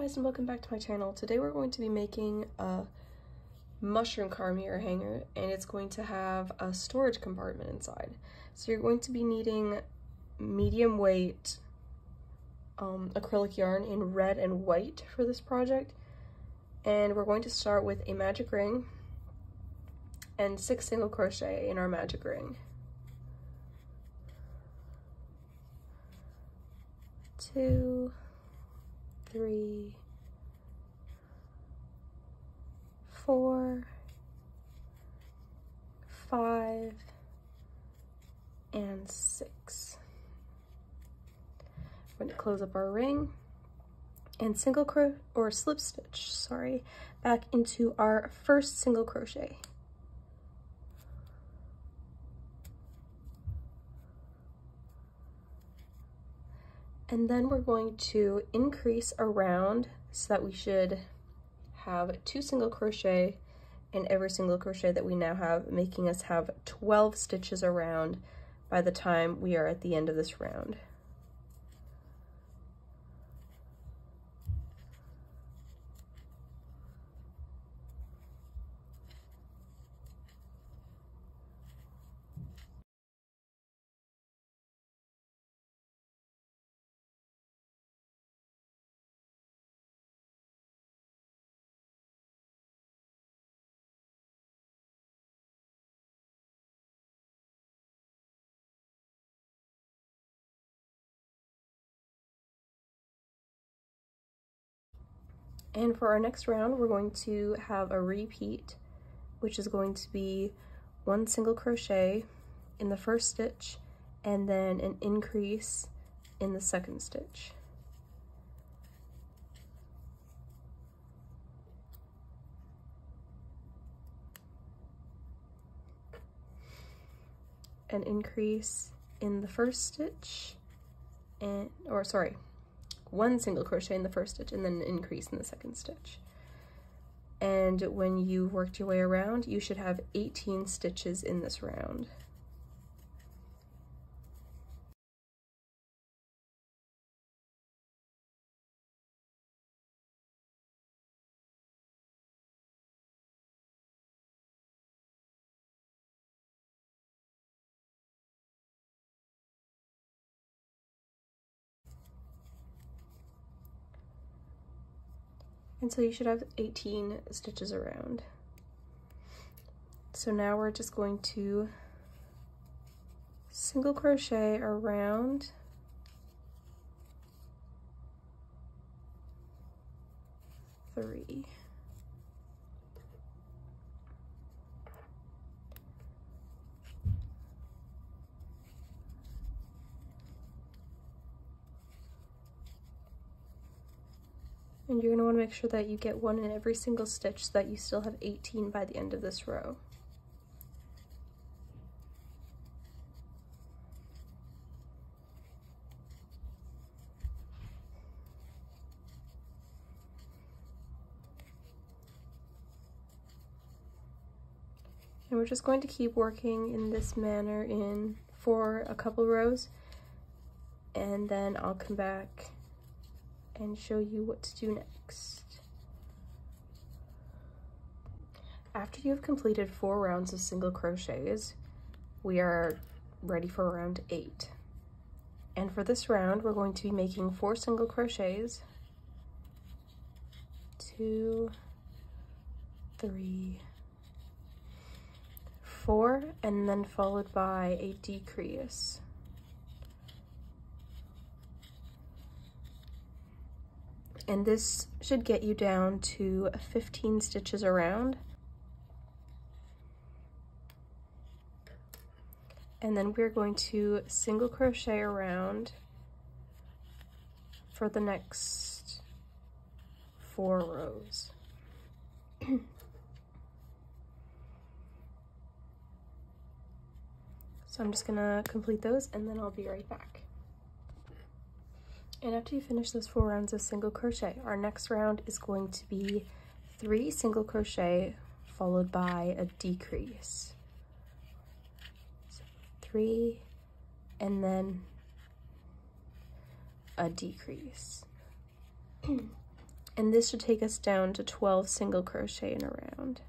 guys and welcome back to my channel. Today we're going to be making a mushroom car mirror hanger and it's going to have a storage compartment inside. So you're going to be needing medium weight um, acrylic yarn in red and white for this project. And we're going to start with a magic ring and six single crochet in our magic ring. Two, three, four, five, and six. We're going to close up our ring and single crochet or slip stitch, sorry, back into our first single crochet. And then we're going to increase around so that we should have two single crochet in every single crochet that we now have, making us have 12 stitches around by the time we are at the end of this round. And for our next round, we're going to have a repeat, which is going to be one single crochet in the first stitch and then an increase in the second stitch. An increase in the first stitch and, or sorry, one single crochet in the first stitch and then an increase in the second stitch. And when you've worked your way around, you should have 18 stitches in this round. And so you should have 18 stitches around. So now we're just going to single crochet around three. And you're going to want to make sure that you get one in every single stitch so that you still have 18 by the end of this row. And we're just going to keep working in this manner in for a couple rows and then I'll come back and show you what to do next. After you've completed four rounds of single crochets, we are ready for round eight. And for this round, we're going to be making four single crochets, two, three, four, and then followed by a decrease. And this should get you down to 15 stitches around. And then we're going to single crochet around for the next four rows. so I'm just gonna complete those and then I'll be right back. And after you finish those four rounds of single crochet, our next round is going to be three single crochet followed by a decrease. So three and then a decrease. And this should take us down to 12 single crochet in a round.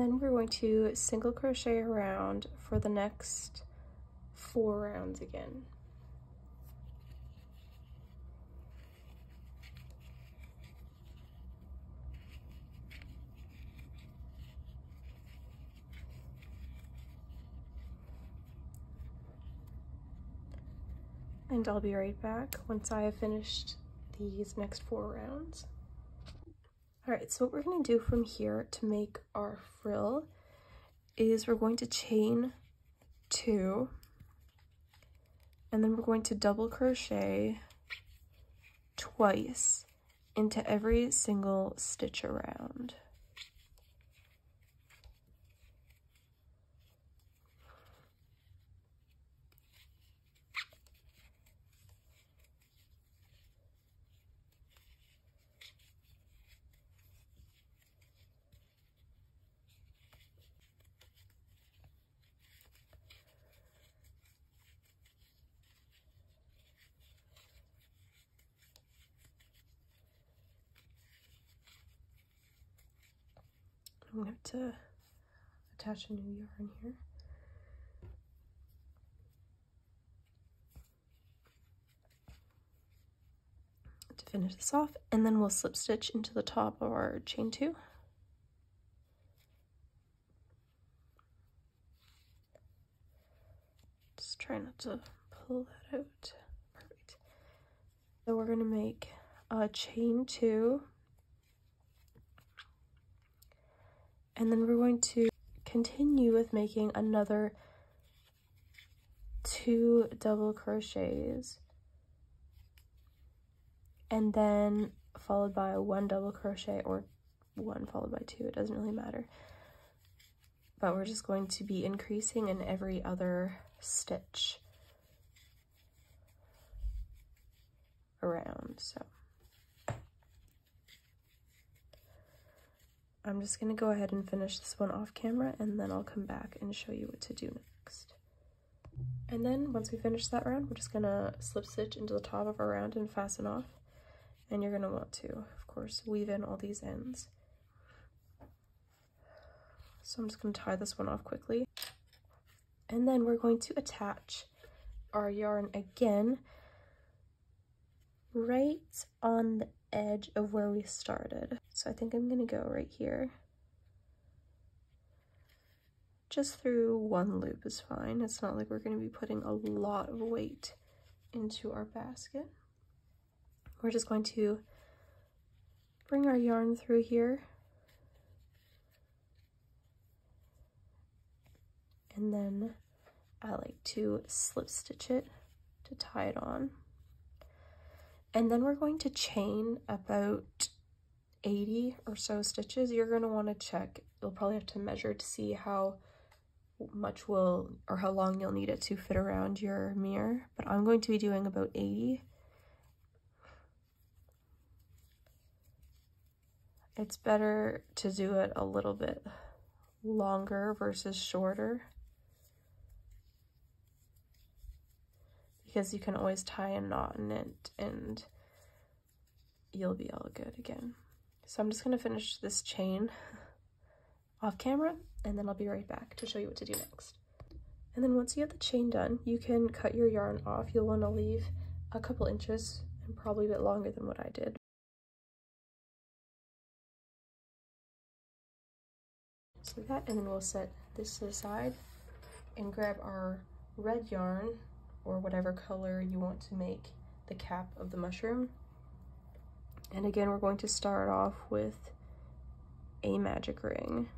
Then we're going to single crochet around for the next four rounds again. And I'll be right back once I have finished these next four rounds. All right, so what we're gonna do from here to make our frill is we're going to chain two, and then we're going to double crochet twice into every single stitch around. I'm going to have to attach a new yarn here. To finish this off, and then we'll slip stitch into the top of our chain two. Just try not to pull that out. Perfect. So we're going to make a chain two and then we're going to continue with making another two double crochets. And then followed by one double crochet or one followed by two it doesn't really matter. But we're just going to be increasing in every other stitch around so I'm just going to go ahead and finish this one off camera and then I'll come back and show you what to do next. And then once we finish that round, we're just going to slip stitch into the top of our round and fasten off. And you're going to want to, of course, weave in all these ends. So I'm just going to tie this one off quickly. And then we're going to attach our yarn again right on the edge of where we started. So I think I'm gonna go right here. Just through one loop is fine. It's not like we're gonna be putting a lot of weight into our basket. We're just going to bring our yarn through here. And then I like to slip stitch it to tie it on. And then we're going to chain about 80 or so stitches. You're going to want to check, you'll probably have to measure to see how much will, or how long you'll need it to fit around your mirror. But I'm going to be doing about 80. It's better to do it a little bit longer versus shorter. Because you can always tie a knot in it and you'll be all good again. So I'm just to finish this chain off camera and then I'll be right back to show you what to do next. And then once you have the chain done, you can cut your yarn off. You'll want to leave a couple inches and probably a bit longer than what I did. Like that, and then we'll set this to the side and grab our red yarn or whatever color you want to make the cap of the mushroom. And again, we're going to start off with a magic ring.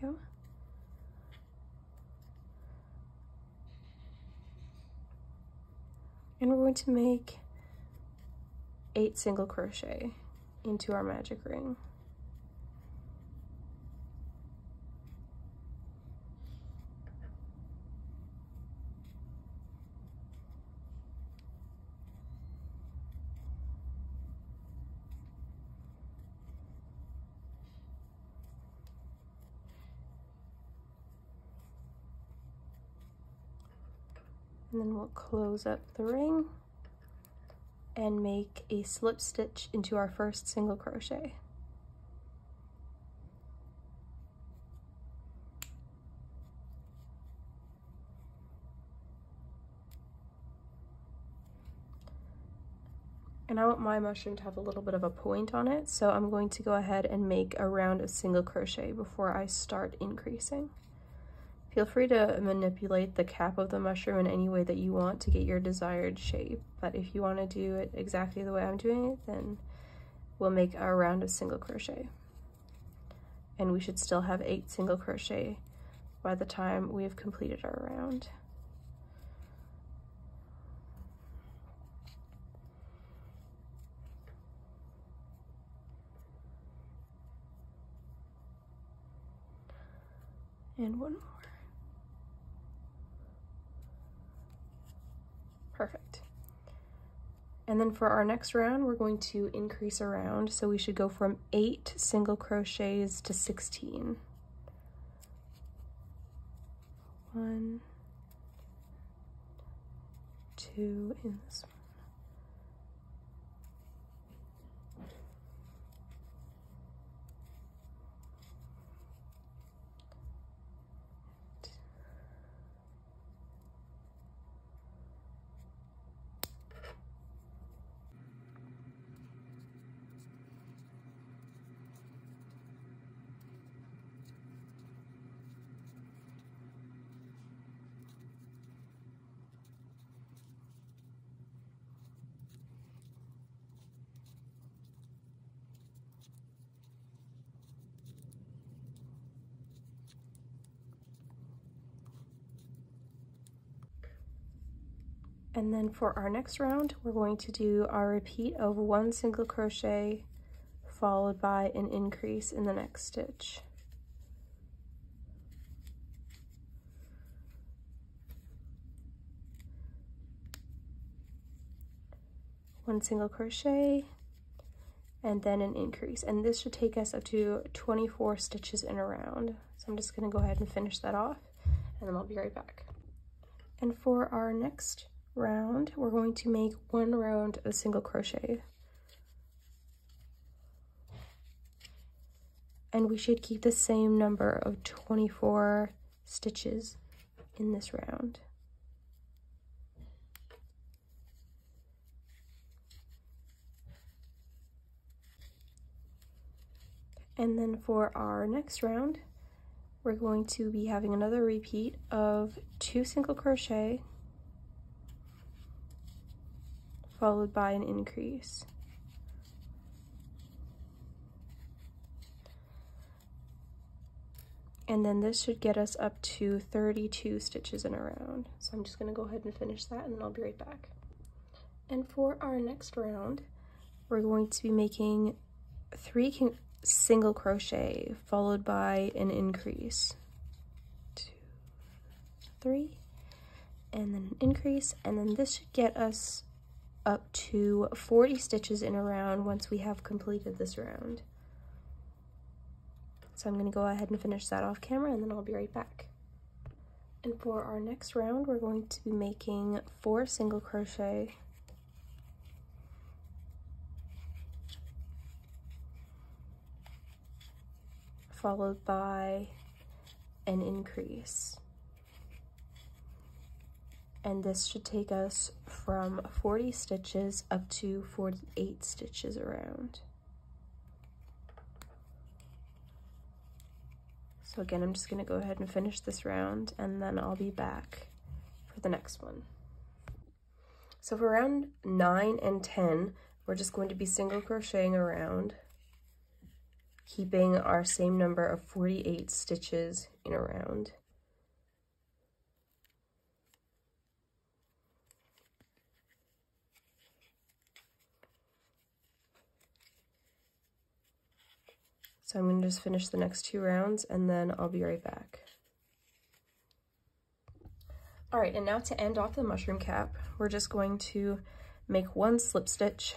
There we go. And we're going to make eight single crochet into our magic ring. We'll close up the ring and make a slip stitch into our first single crochet. And I want my mushroom to have a little bit of a point on it, so I'm going to go ahead and make a round of single crochet before I start increasing. Feel free to manipulate the cap of the mushroom in any way that you want to get your desired shape. But if you want to do it exactly the way I'm doing it, then we'll make our round of single crochet. And we should still have eight single crochet by the time we have completed our round. And one more. Perfect. And then for our next round, we're going to increase around. So we should go from eight single crochets to 16. One, two in this one. And then for our next round, we're going to do our repeat of one single crochet followed by an increase in the next stitch. One single crochet and then an increase. And this should take us up to 24 stitches in a round. So I'm just gonna go ahead and finish that off and then I'll be right back. And for our next round, we're going to make one round of single crochet. And we should keep the same number of 24 stitches in this round. And then for our next round, we're going to be having another repeat of two single crochet followed by an increase. And then this should get us up to 32 stitches in a round. So I'm just gonna go ahead and finish that and I'll be right back. And for our next round, we're going to be making three single crochet followed by an increase. Two, three, and then an increase. And then this should get us up to 40 stitches in a round once we have completed this round. So I'm going to go ahead and finish that off camera and then I'll be right back. And for our next round, we're going to be making four single crochet followed by an increase and this should take us from 40 stitches up to 48 stitches around. So again, I'm just gonna go ahead and finish this round and then I'll be back for the next one. So for round nine and 10, we're just going to be single crocheting around, keeping our same number of 48 stitches in a round. So I'm going to just finish the next two rounds and then I'll be right back. All right, and now to end off the mushroom cap, we're just going to make one slip stitch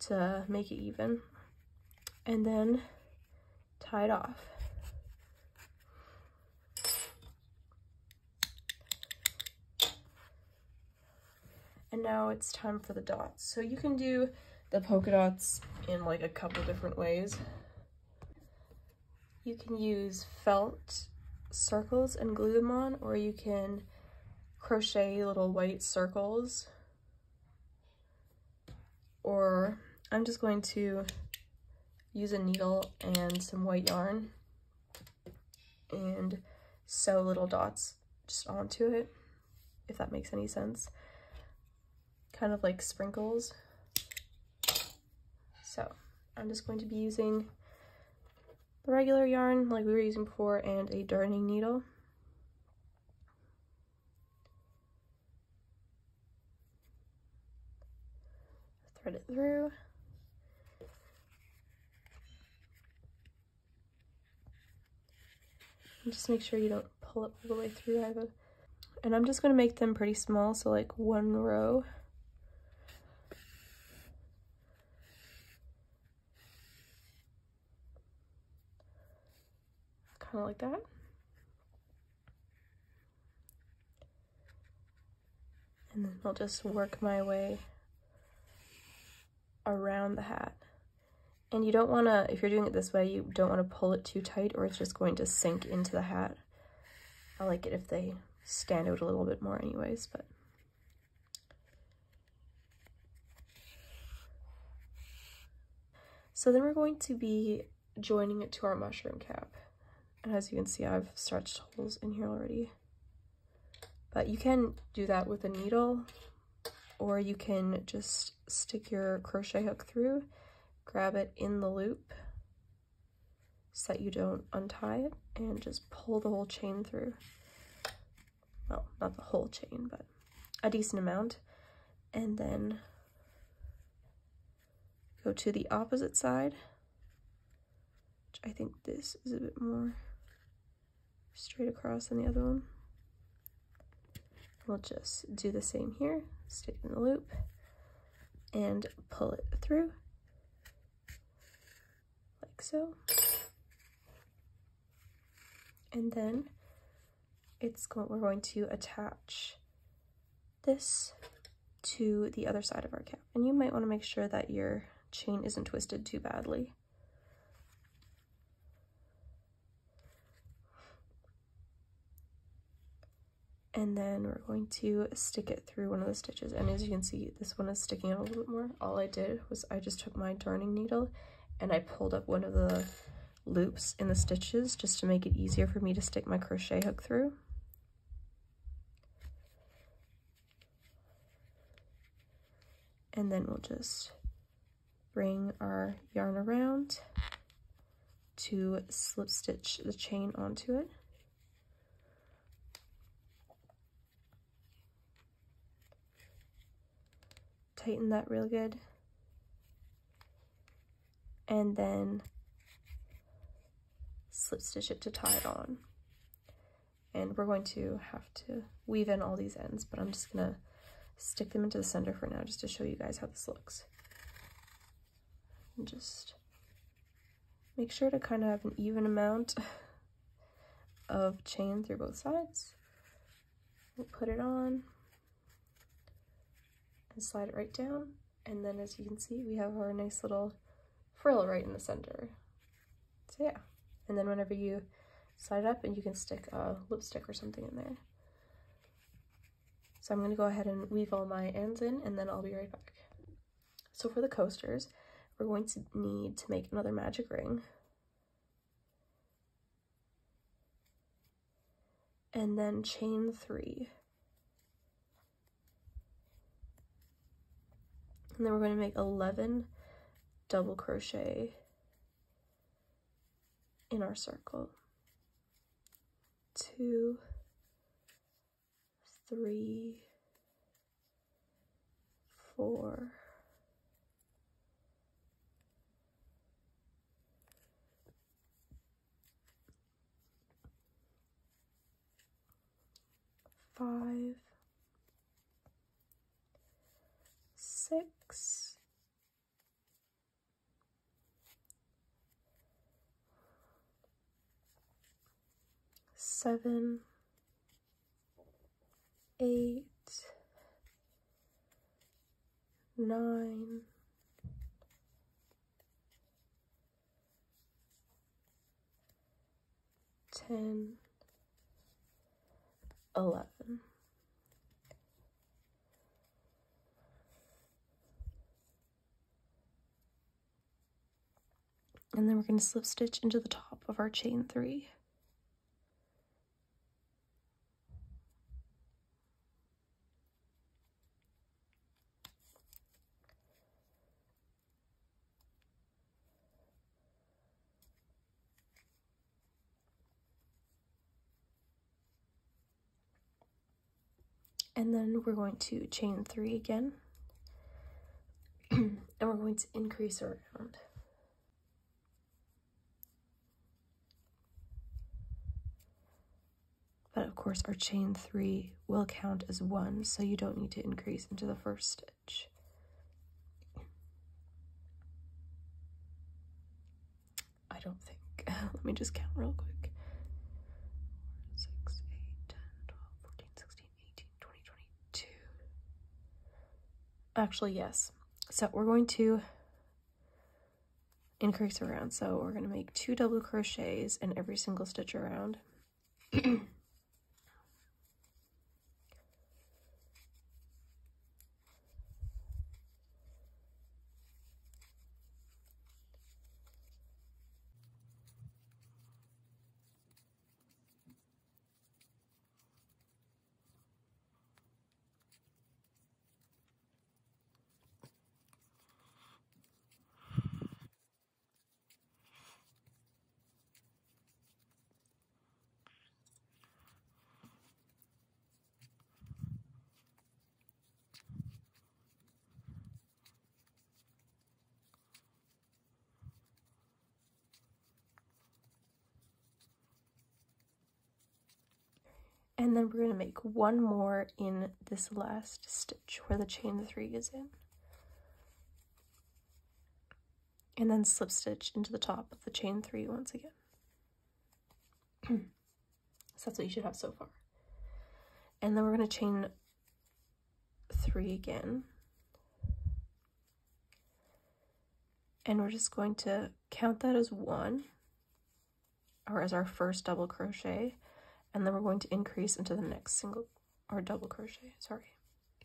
to make it even and then tie it off. And now it's time for the dots. So you can do the polka dots in like a couple different ways. You can use felt circles and glue them on, or you can crochet little white circles. Or I'm just going to use a needle and some white yarn and sew little dots just onto it, if that makes any sense. Kind of like sprinkles. So I'm just going to be using the regular yarn like we were using before and a darning needle. Thread it through. And just make sure you don't pull it all the way through either. And I'm just going to make them pretty small, so like one row. kind of like that. And then I'll just work my way around the hat. And you don't want to, if you're doing it this way, you don't want to pull it too tight or it's just going to sink into the hat. I like it if they stand out a little bit more anyways, but. So then we're going to be joining it to our mushroom cap. And as you can see, I've stretched holes in here already. But you can do that with a needle, or you can just stick your crochet hook through, grab it in the loop so that you don't untie it, and just pull the whole chain through. Well, not the whole chain, but a decent amount. And then go to the opposite side, which I think this is a bit more straight across on the other one. We'll just do the same here, stick in the loop, and pull it through, like so. And then it's going, we're going to attach this to the other side of our cap. And you might want to make sure that your chain isn't twisted too badly. And then we're going to stick it through one of the stitches. And as you can see this one is sticking out a little bit more. All I did was I just took my darning needle and I pulled up one of the loops in the stitches just to make it easier for me to stick my crochet hook through. And then we'll just bring our yarn around to slip stitch the chain onto it tighten that real good. And then slip stitch it to tie it on. And we're going to have to weave in all these ends, but I'm just gonna stick them into the center for now just to show you guys how this looks. And just make sure to kind of have an even amount of chain through both sides. We'll put it on and slide it right down. And then as you can see, we have our nice little frill right in the center. So yeah, and then whenever you slide it up and you can stick a lipstick or something in there. So I'm gonna go ahead and weave all my ends in and then I'll be right back. So for the coasters, we're going to need to make another magic ring. And then chain three. and then we're going to make 11 double crochet in our circle. Two three four five six seven, eight, nine, ten, eleven. And then we're going to slip stitch into the top of our chain three. and then we're going to chain three again and we're going to increase around but of course our chain three will count as one so you don't need to increase into the first stitch I don't think let me just count real quick 6, 8, 10, 12, 14, 16, 18, 20, 22. Actually, yes. So we're going to increase around. So we're going to make two double crochets in every single stitch around. and then we're going to make one more in this last stitch where the chain three is in. And then slip stitch into the top of the chain three once again. So that's what you should have so far. And then we're going to chain three again. And we're just going to count that as one or as our first double crochet and then we're going to increase into the next single or double crochet sorry.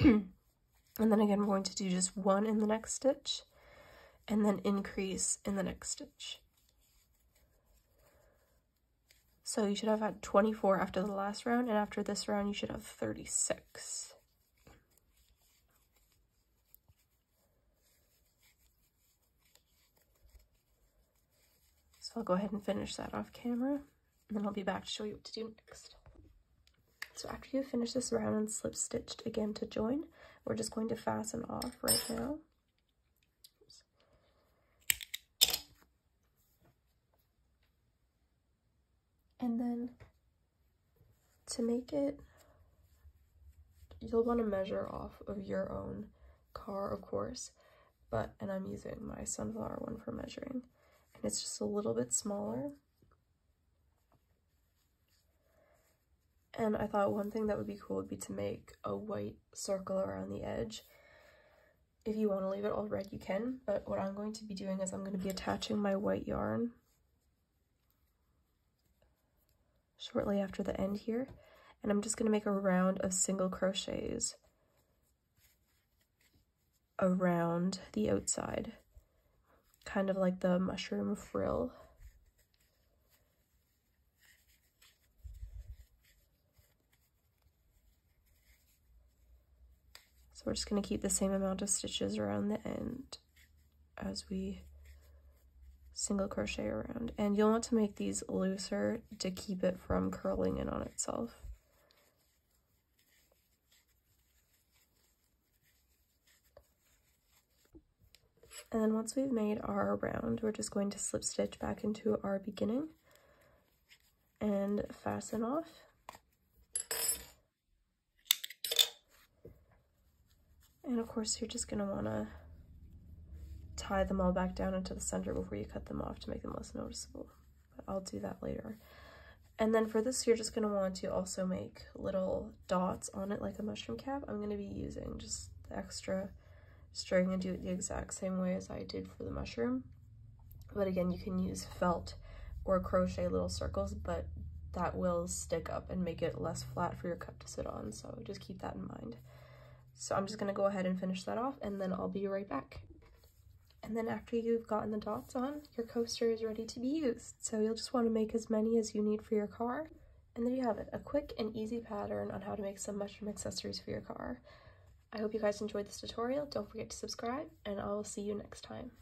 And then again we're going to do just one in the next stitch and then increase in the next stitch. So you should have had 24 after the last round and after this round you should have 36 so I'll go ahead and finish that off camera and then I'll be back to show you what to do next. So after you finish this round and slip stitched again to join, we're just going to fasten off right now. And then to make it, you'll want to measure off of your own car, of course, but, and I'm using my sunflower one for measuring, and it's just a little bit smaller And I thought one thing that would be cool would be to make a white circle around the edge. If you want to leave it all red, you can, but what I'm going to be doing is I'm going to be attaching my white yarn shortly after the end here, and I'm just going to make a round of single crochets around the outside, kind of like the mushroom frill. So we're just going to keep the same amount of stitches around the end as we single crochet around. And you'll want to make these looser to keep it from curling in on itself. And then once we've made our round, we're just going to slip stitch back into our beginning and fasten off And of course you're just gonna wanna tie them all back down into the center before you cut them off to make them less noticeable. But I'll do that later. And then for this, you're just going to want to also make little dots on it like a mushroom cap. I'm going to be using just the extra string and do it the exact same way as I did for the mushroom. But again, you can use felt or crochet little circles, but that will stick up and make it less flat for your cup to sit on. So just keep that in mind. So I'm just going to go ahead and finish that off and then I'll be right back. And then after you've gotten the dots on, your coaster is ready to be used. So you'll just want to make as many as you need for your car. And there you have it, a quick and easy pattern on how to make some mushroom accessories for your car. I hope you guys enjoyed this tutorial. Don't forget to subscribe, and I will see you next time.